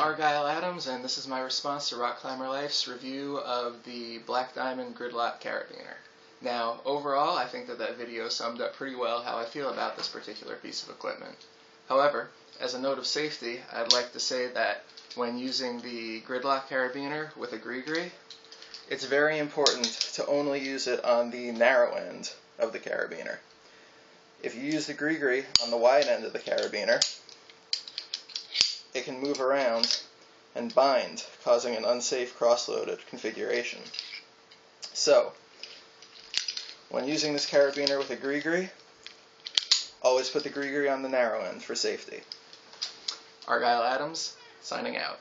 Argyle Adams, and this is my response to Rock Climber Life's review of the Black Diamond Gridlock Carabiner. Now, overall, I think that that video summed up pretty well how I feel about this particular piece of equipment. However, as a note of safety, I'd like to say that when using the Gridlock Carabiner with a Grigri, it's very important to only use it on the narrow end of the carabiner. If you use the Grigri on the wide end of the carabiner, it can move around and bind, causing an unsafe cross-loaded configuration. So, when using this carabiner with a Grigri, always put the Grigri on the narrow end for safety. Argyle Adams, signing out.